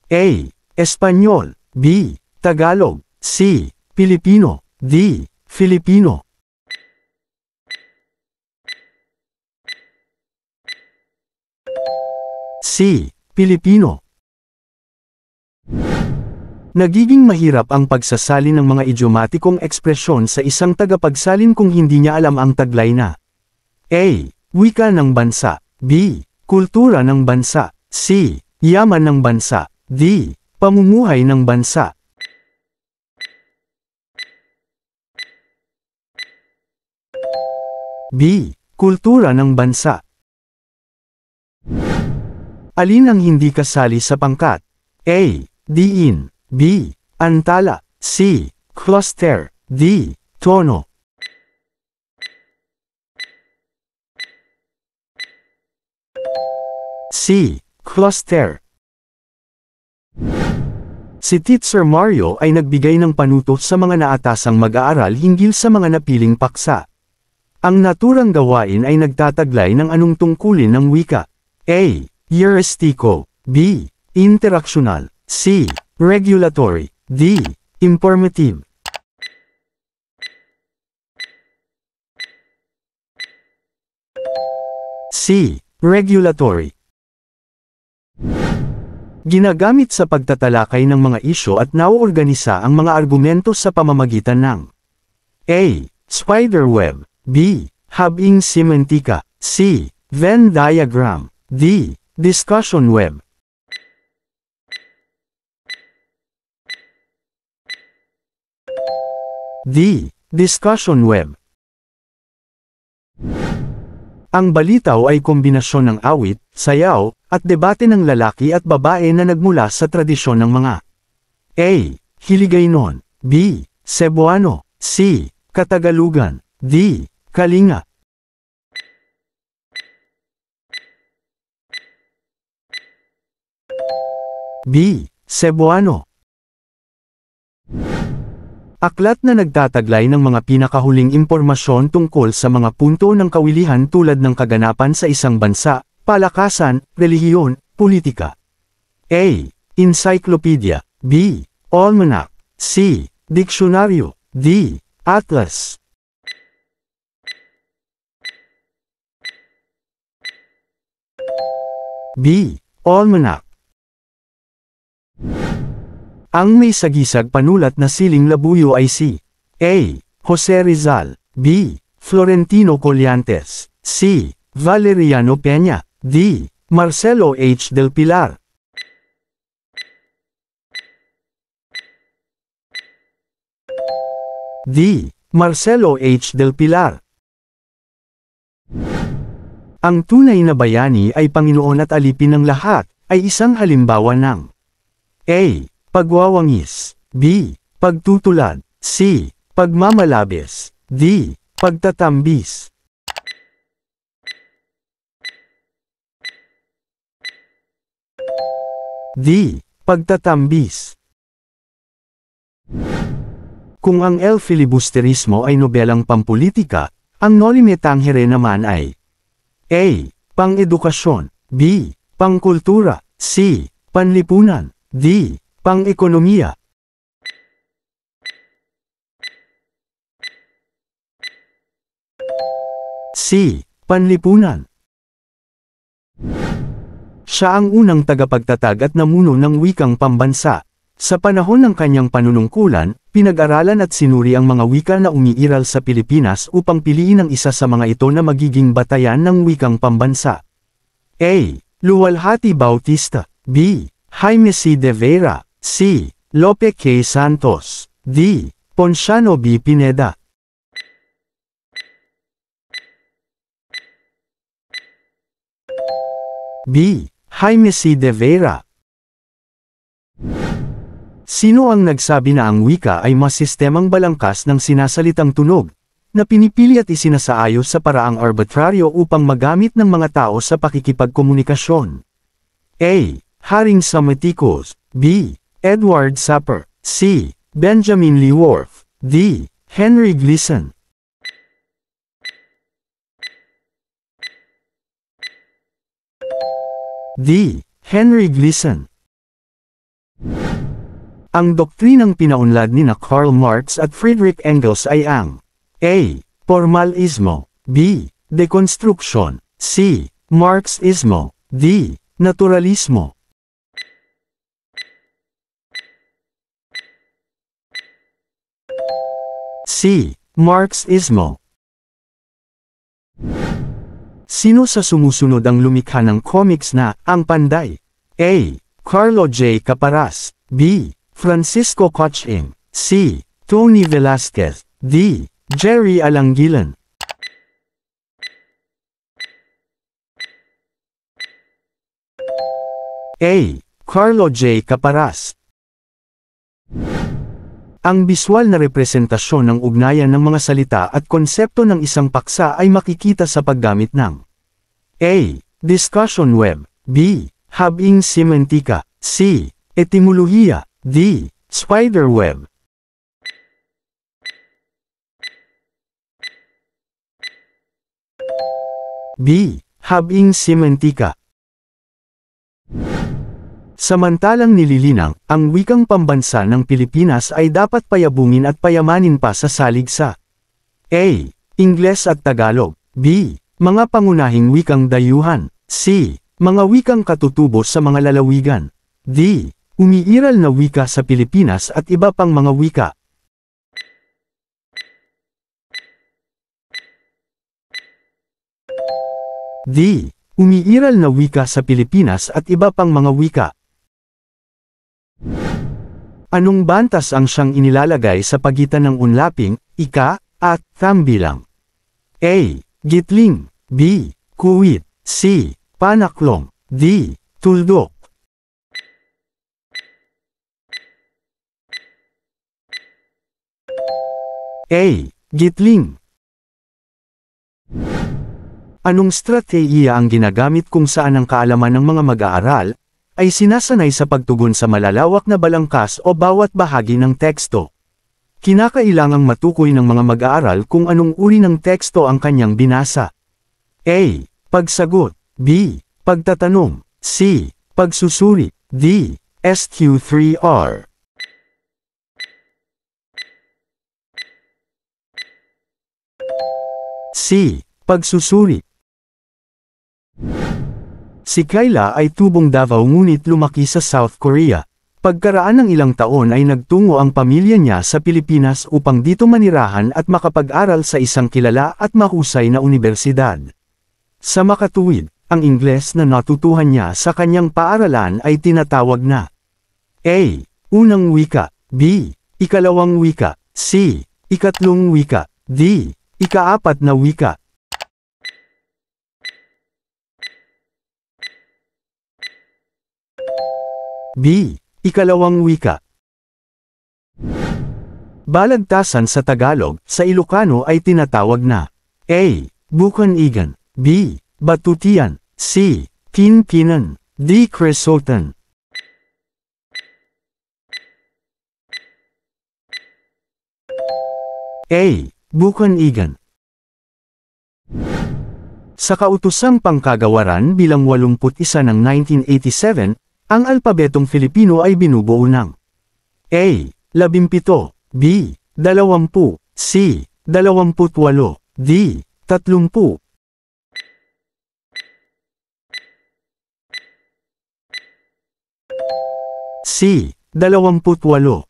A. Espanyol B. Tagalog C. Pilipino D. Filipino C. Pilipino Nagiging mahirap ang pagsasali ng mga idiomatikong ekspresyon sa isang tagapagsalin kung hindi niya alam ang taglay na A. Wika ng bansa B. Kultura ng bansa C. Yaman ng bansa D. Pamumuhay ng bansa B. Kultura ng bansa Alin ang hindi kasali sa pangkat? A. Diin B. Antala C. Cluster D. Tono C. Cluster Si Teacher Mario ay nagbigay ng panuto sa mga naatasang mag-aaral hinggil sa mga napiling paksa. Ang naturang gawain ay nagtataglay ng anong tungkulin ng wika. A. Heuristico B. Interaksyonal C. Regulatory. D. Informative. C. Regulatory. Ginagamit sa pagtatalakay ng mga isyo at nauorganisa ang mga argumento sa pamamagitan ng A. Spiderweb B. Habing semantika C. Venn diagram D. Discussion web D. Discussion Web Ang balitaw ay kombinasyon ng awit, sayaw, at debate ng lalaki at babae na nagmula sa tradisyon ng mga A. Hiligaynon B. Cebuano C. Katagalugan D. Kalinga B. Cebuano Aklat na nagtataglay ng mga pinakahuling impormasyon tungkol sa mga punto ng kawilihan tulad ng kaganapan sa isang bansa, palakasan, relihiyon, politika. A. Encyclopedia B. Almanac C. Diksyonaryo D. Atlas B. Almanac ang may sagisag panulat na siling labuyo ay si A. Jose Rizal, B. Florentino Colliantes, C. Valeriano Peña, D. Marcelo H. Del Pilar. D. Marcelo H. Del Pilar. Ang tunay na bayani ay Panginoon at alipin ng lahat, ay isang halimbawa ng A. Pagwawangis. B. Pagtutulad. C. Pagmamalabis. D. Pagtatambis. D. Pagtatambis. Kung ang El Filibusterismo ay nobelang pampolitika, ang Nolime Tangere naman ay A. Pang-edukasyon B. Pangkultura C. Panlipunan D. Pang-ekonomiya C. Panlipunan Siya ang unang tagapagtatag at namuno ng wikang pambansa. Sa panahon ng kanyang panunungkulan, pinag-aralan at sinuri ang mga wika na umiiral sa Pilipinas upang piliin ang isa sa mga ito na magiging batayan ng wikang pambansa. A. Luwalhati Bautista B. Jaime C. De Vera C. Lope K. Santos. D. Ponciano B. Pineda. B. Jaime C. De Vera. Sino ang nagsabi na ang wika ay mas sistemang balangkas ng sinasalitang tunog? na pinipili at isinasaayos sa paraang arbitraryo upang magamit ng mga tao sa pakikipagkomunikasyon. A. Haring Samaticos B. Edward Sapper C. Benjamin Lee Worf D. Henry Gleason D. Henry Gleason Ang doktrinang pinaunlad ni na Karl Marx at Friedrich Engels ay ang A. Formalismo B. Deconstruction C. Marxismo D. Naturalismo C. Marxismo Sino sa sumusunod ang lumikha ng comics na Ang Panday? A. Carlo J. Caparas B. Francisco Coching C. Tony Velasquez D. Jerry Alangilan A. Carlo J. Caparas ang biswal na representasyon ng ugnayan ng mga salita at konsepto ng isang paksa ay makikita sa paggamit ng A. Discussion web B. Habing semantika C. Etimolohiya D. Spider web B. Habing semantika Samantalang nililinang, ang wikang pambansa ng Pilipinas ay dapat payabungin at payamanin pa sa salig sa A. Ingles at Tagalog B. Mga pangunahing wikang dayuhan C. Mga wikang katutubo sa mga lalawigan D. Umiiral na wika sa Pilipinas at iba pang mga wika D. Umiiral na wika sa Pilipinas at iba pang mga wika Anong bantas ang siyang inilalagay sa pagitan ng unlaping, ika, at tambilang? A. Gitling B. Kuwit C. Panaklong D. Tuldok A. Gitling Anong strategiya ang ginagamit kung saan ang kaalaman ng mga mag-aaral, ay sinasanay sa pagtugon sa malalawak na balangkas o bawat bahagi ng teksto. Kinakailangang matukoy ng mga mag-aaral kung anong uri ng teksto ang kanyang binasa. A. Pagsagot B. Pagtatanong C. Pagsusuri D. SQ3R C. Pagsusuri Si Kayla ay tubong Davao ngunit lumaki sa South Korea. Pagkaraan ng ilang taon ay nagtungo ang pamilya niya sa Pilipinas upang dito manirahan at makapag-aral sa isang kilala at mahusay na universidad. Sa makatuwid, ang Ingles na natutuhan niya sa kanyang paaralan ay tinatawag na A. Unang wika B. Ikalawang wika C. Ikatlong wika D. Ikaapat na wika B. Ikalawang wika. Balagtasan sa Tagalog, sa Ilocano ay tinatawag na A. Bukanigan B. Batutian C. Kinkinan D. Cresotan A. Bukanigan Sa kautosang pangkagawaran bilang 81 ng 1987, ang alpabetong Filipino ay binubuo ng A. 17, B. 20, C. 28, D. 30. C. 28.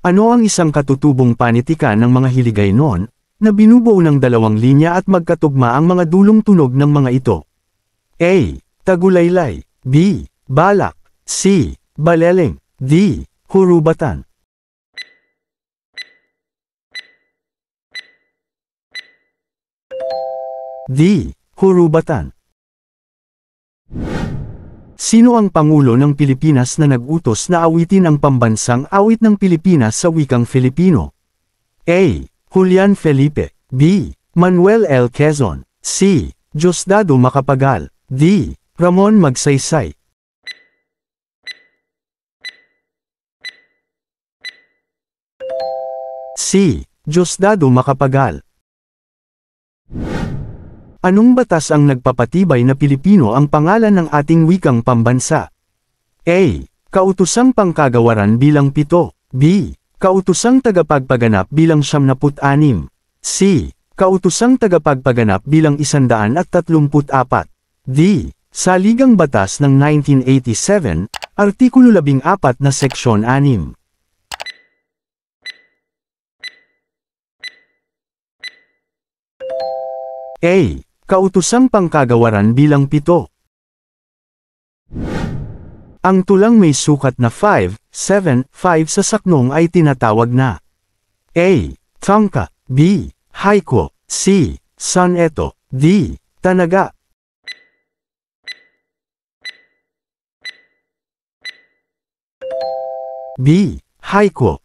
Ano ang isang katutubong panitikan ng mga hiligay noon, na binubuo ng dalawang linya at magkatugma ang mga dulong tunog ng mga ito? A. Tagulaylay, B. Balak, C. Baleleng, D. Hurubatan. D. Hurubatan. Sino ang Pangulo ng Pilipinas na nag-utos na awitin ang pambansang awit ng Pilipinas sa wikang Filipino? A. Julian Felipe. B. Manuel L. Quezon. C. Diosdado Macapagal. D. Ramon Magsaysay. C. Diosdado Macapagal. Anong batas ang nagpapatibay na Pilipino ang pangalan ng ating wikang pambansa? A. Kautosang pangkagawaran bilang pito. B. Kautosang tagapagpaganap bilang siyamnaput-anim. C. Kautosang tagapagpaganap bilang isandaan at tatlumput apat. D. Saligang Batas ng 1987, Artikulo 14 na Seksyon 6. A. Kautosang pangkagawaran bilang pito. Ang tulang may sukat na 5, 7, 5 sa saknong ay tinatawag na A. Tangka B. Haiko C. Soneto D. Tanaga B. Haiko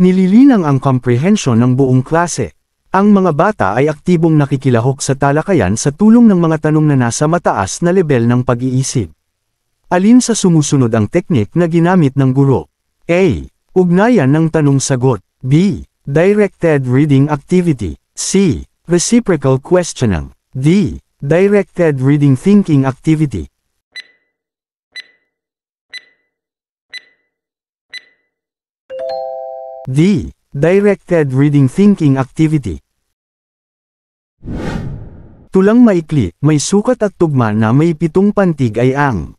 Nililinang ang comprehension ng buong klase. Ang mga bata ay aktibong nakikilahok sa talakayan sa tulong ng mga tanong na nasa mataas na level ng pag-iisip. Alin sa sumusunod ang teknik na ginamit ng guro? A. Ugnayan ng tanong-sagot. B. Directed reading activity. C. Reciprocal questioning. D. Directed reading thinking activity. D. Directed Reading Thinking Activity Tulang maikli, may sukat at tugma na may pitong pantig ay ang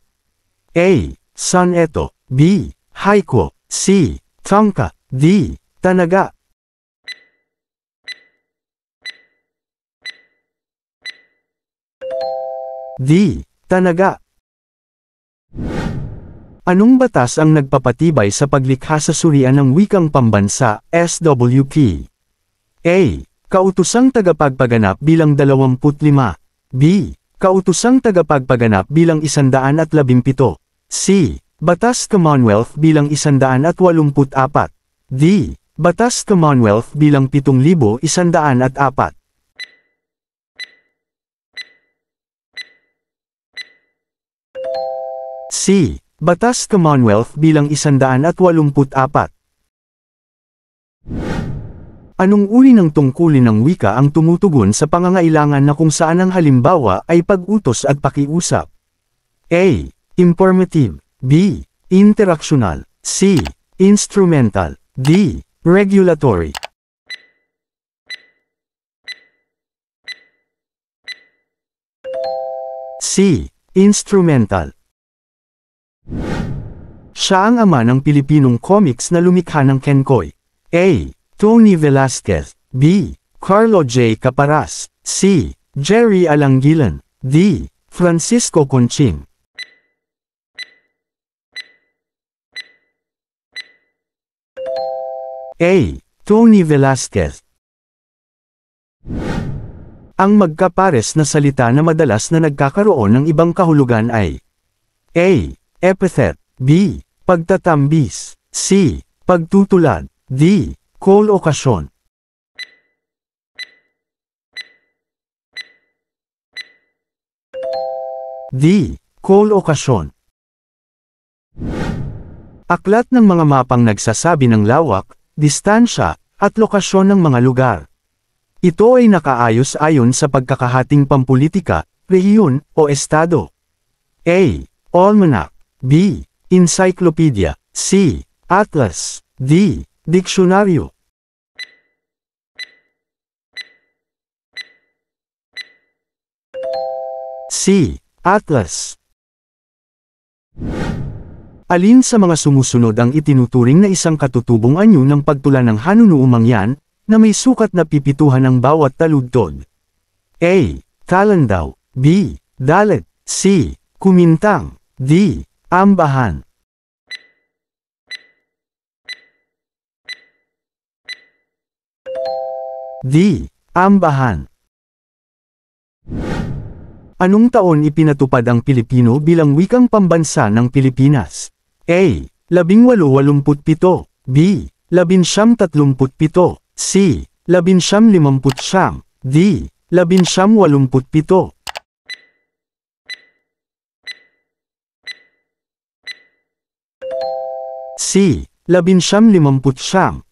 A. Soneto B. Haiko C. Tangka D. Tanaga D. Tanaga Anong batas ang nagpapatibay sa paglikha sa surian ng wikang pambansa, SWP? A. Kautosang tagapagpaganap bilang 25. B. Kautosang tagapagpaganap bilang 117. C. Batas Commonwealth bilang 184. D. Batas Commonwealth bilang 7,104. C. Batas Commonwealth bilang 184. Anong uri ng tungkulin ng wika ang tumutugon sa pangangailangan na kung saan ang halimbawa ay pag-utos at pakiusap? A. Informative B. Interactional C. Instrumental D. Regulatory C. Instrumental siya ang ama ng Pilipinong comics na lumikha ng Kenkoy. A. Tony Velasquez. B. Carlo J. Caparas. C. Jerry Alangilan. D. Francisco Conching. A. Tony Velasquez. Ang magkapares na salita na madalas na nagkakaroon ng ibang kahulugan ay A. Epithet B. Pagtatambis. C. Pagtutulad. D. Call okasyon. D. Call okasyon. Aklat ng mga mapang nagsasabi ng lawak, distansya, at lokasyon ng mga lugar. Ito ay nakaayos ayon sa pagkakahating pampulitika, rehiyon, o estado. A. Almanac. B. Encyclopedia. C. Atlas. D. Diksyonaryo. C. Atlas. Alin sa mga sumusunod ang itinuturing na isang katutubong anyo ng pagtula ng hanunuumang yan, na may sukat na pipituhan ng bawat taludtod? A. Talandaw. B. Dalet. C. Kumintang. D. Ambahan D. Ambahan Anong taon ipinatupad ang Pilipino bilang wikang pambansa ng Pilipinas? A. 1887 B. 1937 C. 1959 D. 1987 C. Labinsyam limamput siyam.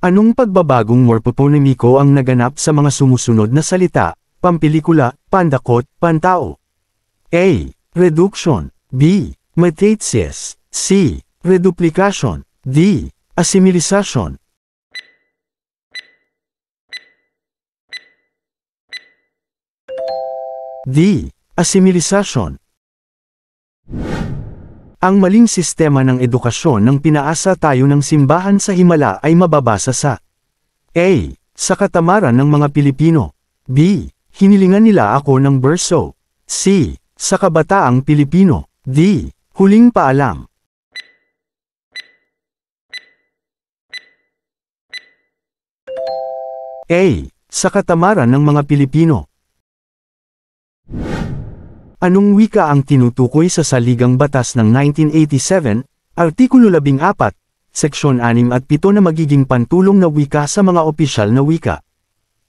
Anong pagbabagong morpoponimiko ang naganap sa mga sumusunod na salita, pampelikula, pandakot, pantao? A. Reduction. B. Metathesis. C. Reduplication. D. Assimilization. D. Assimilization. Ang maling sistema ng edukasyon ng pinaasa tayo ng simbahan sa Himala ay mababasa sa A. Sa katamaran ng mga Pilipino. B. Hinilingan nila ako ng berso. C. Sa kabataang Pilipino. D. Huling paalam. A. Sa katamaran ng mga Pilipino. Anong wika ang tinutukoy sa Saligang Batas ng 1987, Artikulo 14, Seksyon 6 at 7 na magiging pantulong na wika sa mga opisyal na wika?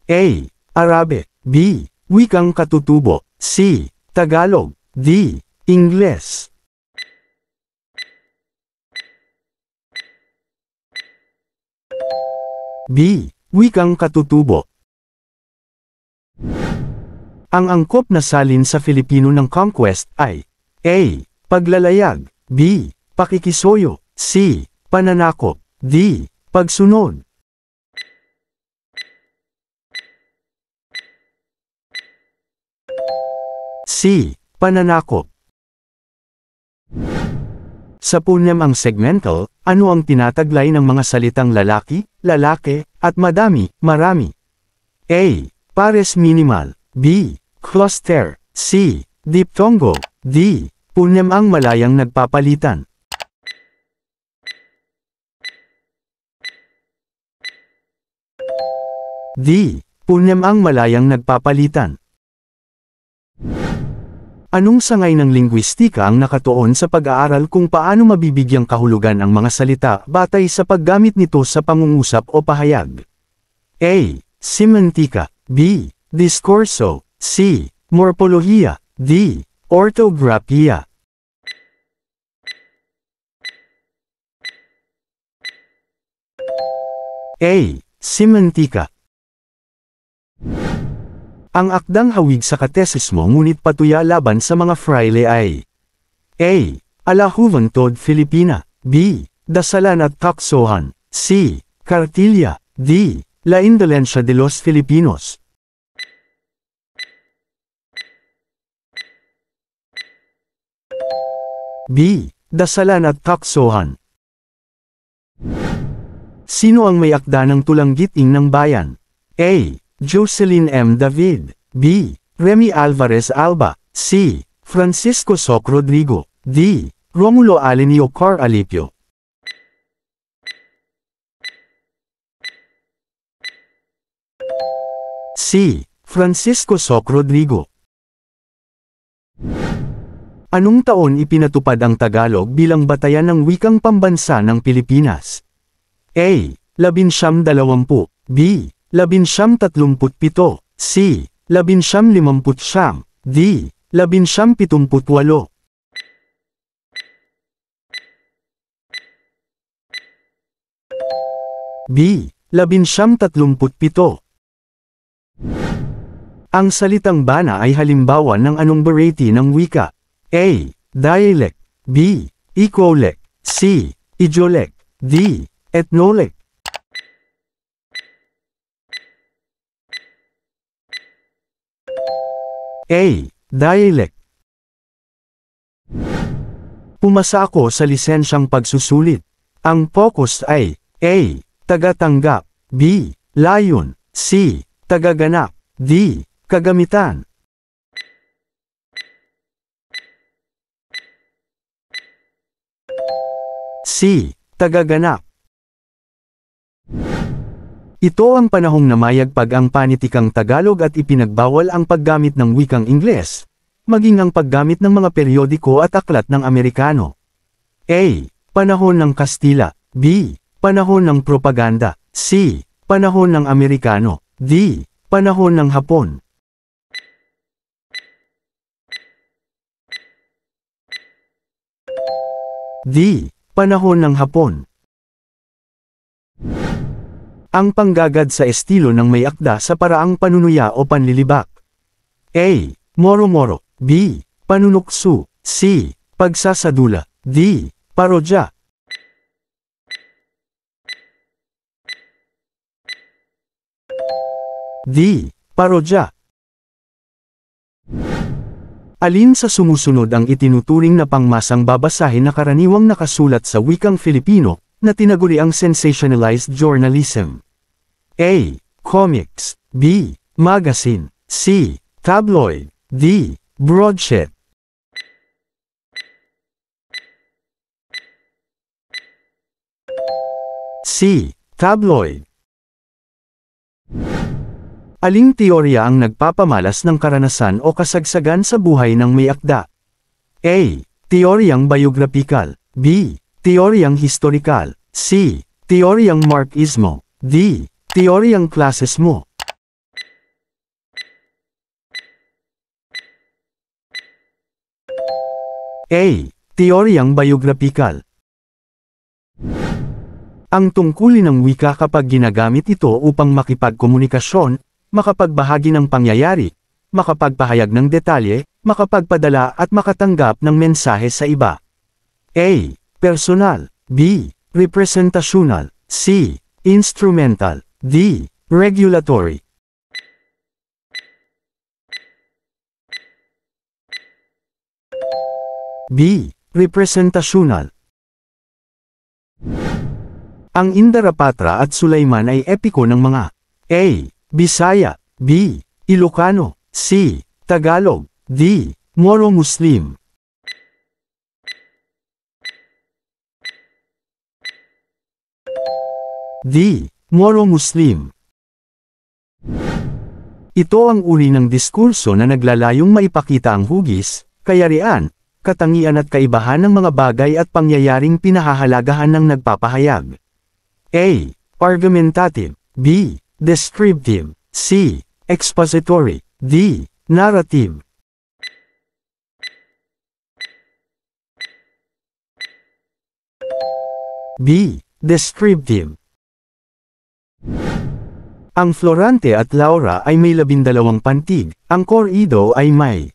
A. Arabe B. Wikang katutubo C. Tagalog D. Ingles B. Wikang katutubo Ang angkop na salin sa Filipino ng conquest ay A. Paglalayag B. Pakikisoyo C. Pananakop D. Pagsunod C. Pananakop Sa punyam ang segmental, ano ang tinataglay ng mga salitang lalaki, lalake, at madami, marami? A. Pares minimal. B. Cluster. C. Diptongo. D. Punyam ang malayang nagpapalitan. D. Punyam ang malayang nagpapalitan. Anong sangay ng lingwistika ang nakatuon sa pag-aaral kung paano mabibigyang kahulugan ang mga salita batay sa paggamit nito sa pangungusap o pahayag? A. Semantika B. Diskurso C. Morpolohiya D. Orthographia A. Semantika ang akdang hawig sa katesismo ngunit patuya laban sa mga fraile ay A. Ala Juventud Filipina B. Dasalan at Taksohan C. Cartilla D. La Indolencia de los Filipinos B. Dasalan at Taksohan Sino ang may akda ng tulanggiting ng bayan? A. Jocelyn M. David. B. Remy Alvarez Alba. C. Francisco Soc Rodrigo. D. Romulo Alenio Car Alipio. C. Francisco Soc Rodrigo. Anong taon ipinatupad ang Tagalog bilang batayan ng wikang pambansa ng Pilipinas? A. 1920. B. Labinsyam tatlumput pito. C. Labinsyam limamput siyam. D. Labinsyam pitumput walo. B. Labinsyam tatlumput pito. Ang salitang bana ay halimbawa ng anong variety ng wika? A. Dialect B. Ecolect C. Idiolect D. Ethnolect A. Dialect Pumasa ako sa lisensyang pagsusulit. Ang focus ay A. Tagatanggap B. Layon C. Tagaganap D. Kagamitan C. Tagaganap ito ang panahong namayagpag ang panitikang Tagalog at ipinagbawal ang paggamit ng wikang Ingles, maging ang paggamit ng mga periodiko at aklat ng Amerikano. A. Panahon ng Kastila. B. Panahon ng propaganda. C. Panahon ng Amerikano. D. Panahon ng Hapon. D. Panahon ng Hapon. Ang panggagad sa estilo ng may akda sa paraang panunuya o panlilibak. A. Moro-moro. B. Panunuksu. C. Pagsasadula. D. Parodya. D. Parodya. Alin sa sumusunod ang itinuturing na pangmasang babasahin na karaniwang nakasulat sa wikang Filipino, na tinaguri ang sensationalized journalism? A. Comics. B. Magazine. C. Tabloid. D. Broadsheet. C. Tabloid. Aling teorya ang nagpapamalas ng karanasan o kasagsagan sa buhay ng may akda? A. Teoryang biographical. B. Teoryang historical. C. Teoryang Marxismo. D. Teoryang klasesmo. A. Teoryang biographical. Ang tungkulin ng wika kapag ginagamit ito upang makipagkomunikasyon, makapagbahagi ng pangyayari, makapagpahayag ng detalye, makapagpadala at makatanggap ng mensahe sa iba. A. Personal. B. Representational. C. Instrumental. D. Regulatory. B. Representational. Ang Indarapatra at Sulaiman ay epiko ng mga A. Bisaya, B. Ilocano, C. Tagalog, D. Moro Muslim. D. Moro Muslim. Ito ang uri ng diskurso na naglalayong maipakita ang hugis, kayarian, katangian at kaibahan ng mga bagay at pangyayaring pinahahalagahan ng nagpapahayag. A. Argumentative. B. Descriptive. C. Expository. D. Narrative. B. Descriptive. Ang Florante at Laura ay may labindalawang pantig, ang Corrido ay may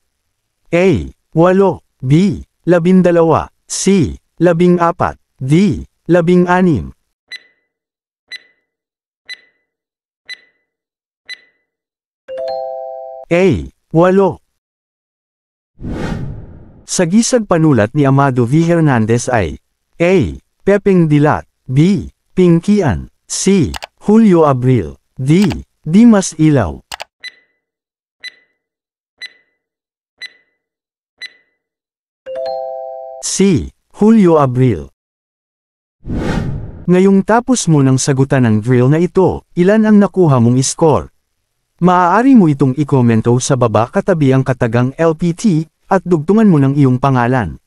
A. Walo, B. Labindalawa, C. Labing apat, D. Labing anim. A. Walo. Sa gisag panulat ni Amado V. Hernandez ay A. Pepeng Dilat B. Pinkian C. Julio Abril D. Dimas Ilaw C. Julio Abril Ngayong tapos mo ng sagutan ng drill na ito, ilan ang nakuha mong score? Maaari mo itong i-commento sa baba katabi ang katagang LPT, at dugtungan mo ng iyong pangalan.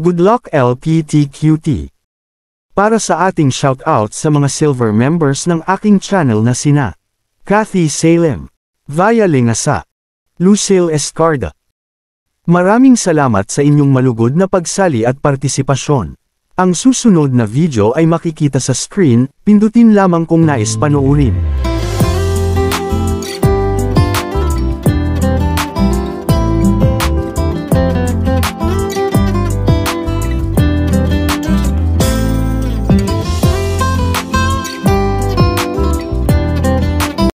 Good luck LPTQT! Para sa ating shoutout sa mga silver members ng aking channel na sina Kathy Salem, Vaya Lingasa, Lucille Escarda. Maraming salamat sa inyong malugod na pagsali at partisipasyon. Ang susunod na video ay makikita sa screen, pindutin lamang kung nais panoorin.